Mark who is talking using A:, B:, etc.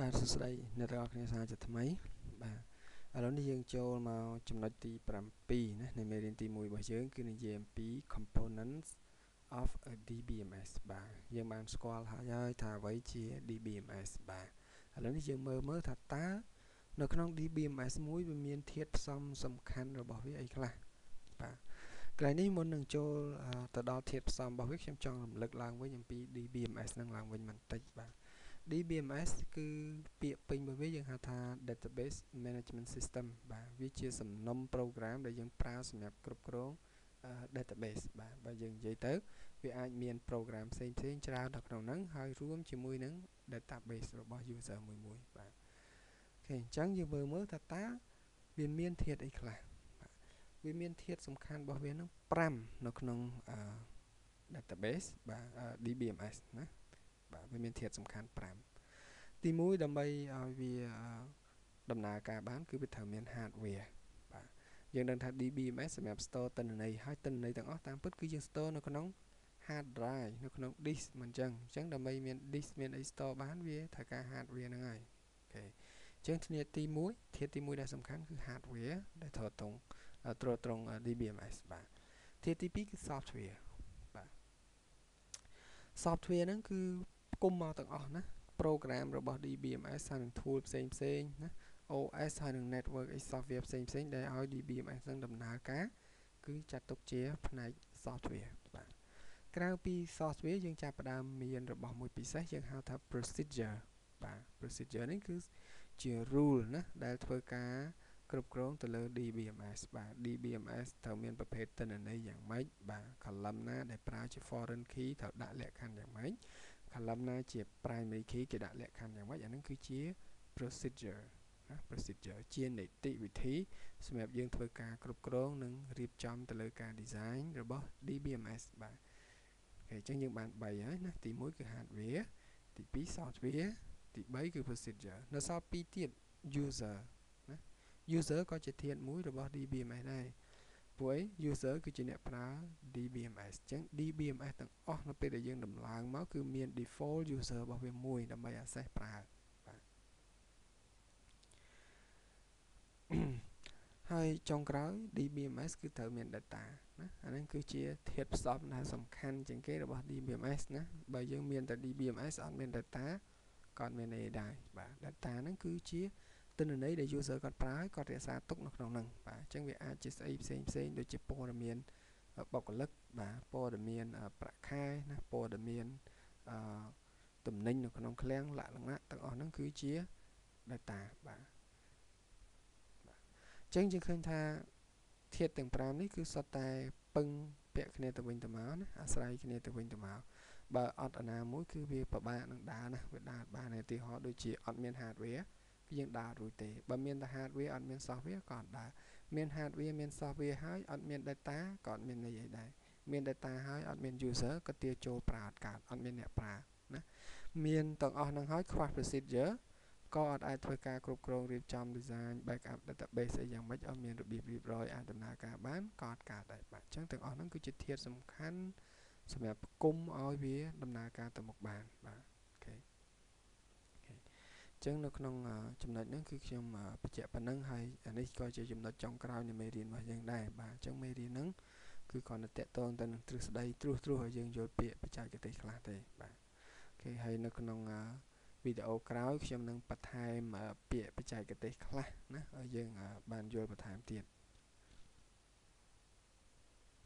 A: បាទសួស្តីអ្នកទាំងអស់គ្នាសាជាថ្មីបាទឥឡូវនេះយើងចូលមកចំណុចទី7ណានៃមេរៀនទី1របស់យើងគឺនិយាយអំពី components of a DBMS បាទយើងបានស្គាល់ហើយថាអ្វីជា DBMS បាទឥឡូវនេះយើងមើលមើលថាតើនៅក្នុង DBMS មួយវាមានធាតុផ្សំសំខាន់របស់វាអីខ្លះបាទកន្លែងនេះមុននឹងចូលទៅដល់ធាតុផ្សំរបស់វាខ្ញុំចង់រំលឹកឡើងវិញអំពី DBMS នឹងឡើងវិញបន្តិចបាទ DBMS គឺពាក្យពេញរបស់វាយើងហៅថា Database Management System បាទវាជាសំណុំ program ដែលយើងប្រើសម្រាប់គ្រប់គ្រង database បាទបើយើងនិយាយទៅវាអាចមាន program ផ្សេងផ្សេងច្រើននៅក្នុងហ្នឹងហើយរួមជាមួយនឹង database របស់ user មួយមួយបាទអូខេអញ្ចឹងយើងមើលមើលថាតើវាមានធាតុអីខ្លះបាទវាមានធាតុសំខាន់របស់វាហ្នឹង5នៅក្នុង database បាទ DBMS ណា បាទវាមានធាតុសំខាន់5ទី1ដើម្បីឲ្យវាដំណើរការបាន គឺវាត្រូវមាន hardware បាទយើងដឹងថា DBMS សម្រាប់ store ទិន្នន័យហើយទិន្នន័យទាំងអស់តាមពិតគឺយើង store នៅក្នុង hard drive នៅក្នុង disk មិនអញ្ចឹងអញ្ចឹងដើម្បីមាន disk មានអី store បានវាត្រូវការ hardware ហ្នឹងហើយអូខេអញ្ចឹងធាតុទី1ធាតុទី1ដែលសំខាន់គឺ hardware ដែលត្រូវត្រង់ត្រួតត្រង់ DBMS បាទធាតុទី2គឺ software បាទ software ហ្នឹងគឺ គុំមកទាំងអស់ណា program របស់ DBMS ហើយនឹង tool ផ្សេងផ្សេងណា OS ហើយនឹង network អី software ផ្សេងផ្សេងដែលឲ្យ DBMS នឹងដំណើរការគឺចាត់ទុកជាផ្នែក software បាទក្រៅពី software យើងចាប់ផ្ដើមមានរបស់មួយពិសេសយើងហៅថា procedure បាទ procedure នេះគឺជា rule ណាដែលធ្វើការគ្រប់គ្រងទៅលើ DBMS បាទ DBMS ត្រូវមានប្រភេទទិន្នន័យយ៉ាងម៉េចបាទ column ណាដែលប្រើជា foreign key ត្រូវដាក់លក្ខខណ្ឌយ៉ាងម៉េច column ណាជា primary key គេដាក់លក្ខខណ្ឌយ៉ាងម៉េចអានឹងគឺជា procedure ណា procedure ជានីតិវិធីសម្រាប់យើងធ្វើការគ្រប់គ្រងនិងរៀបចំទៅលើការ design របស់ DBMS បាទអូខេអញ្ចឹងយើងបាន3ហើយណាទី1គឺ hardware ទី2 software ទី3គឺ procedure នៅសល់2ទៀត user ណា user ក៏ជាធាតុមួយរបស់ DBMS ដែរ ព្រោះអី user គឺជាអ្នកប្រើ DBMS អញ្ចឹង DBMS ទាំងអស់នៅពេលដែលយើងដំឡើងមកគឺមាន default user របស់វាមួយដើម្បី access ប្រើបាទហើយចុងក្រោយ DBMS គឺត្រូវមាន data ណាអានេះគឺជាធាតុផ្សំដែលសំខាន់ជាងគេរបស់ DBMS ណាបើយើងមានតែ DBMS អត់មាន data ក៏អត់មានអីដែរបាទ data ហ្នឹងគឺជា ទិន្នន័យដែល user គាត់ប្រើហើយគាត់រក្សាទុកនៅក្នុងហ្នឹងបាទអញ្ចឹងវាអាចជាស្អីផ្សេងផ្សេងដូចជាព័ត៌មានបុគ្គលិកបាទព័ត៌មានប្រាក់ខែណាព័ត៌មានអឺតំណែងនៅក្នុងឃ្លាំងលក្ខណៈទាំងអស់ហ្នឹងគឺជា data បាទបាទអញ្ចឹងយើងឃើញថាធាតុទាំង5នេះគឺសុទ្ធតែពឹងពាក់គ្នាទៅវិញទៅមកណាអាស្រ័យគ្នាទៅវិញទៅមកបើអត់អាណាមួយគឺវាពិបាកនឹងដើរណាវាដើរបានឧទាហរណ៍ដូចជាអត់មាន hardware គឺ យើងដើររួចទេបើមានតែ hardware អត់មាន software ក៏អត់ដើរមាន hardware មាន software ហើយអត់មាន data ក៏អត់មានន័យអីដែរមាន data ហើយអត់មាន user ក៏ទាចូលប្រើអត់កើតអត់មានអ្នកប្រើណាមានទាំងអស់ហ្នឹងហើយខ្វះ procedure ក៏អត់អាចធ្វើការគ្រប់គ្រងរៀបចំ design backup database អីយ៉ាងម៉េចឲ្យមានរបៀបរៀបរយអាចដំណើរការបានក៏អត់កើតដែរបាទអញ្ចឹងទាំងអស់ហ្នឹងគឺជាធាតុសំខាន់សម្រាប់គុំឲ្យវាដំណើរការទៅមុខបានបាទ ចឹងនៅក្នុងចំណុចហ្នឹងគឺខ្ញុំបញ្ជាក់ប៉ុណ្ណឹងហើយអានេះក៏ជាចំណុចចុងក្រោយនៃមេរៀនរបស់យើងដែរបាទអញ្ចឹងមេរៀនហ្នឹងគឺគ្រាន់តែតកតងទៅនឹងទ្រឹស្ដីត្រួសត្រាសឲ្យយើងយល់ពាក្យបច្ចេកទេសខ្លះទេបាទអូខេហើយនៅក្នុងវីដេអូក្រោយខ្ញុំនឹងបន្ថែមពាក្យបច្ចេកទេសខ្លះណាឲ្យយើងបានយល់បន្ថែមទៀត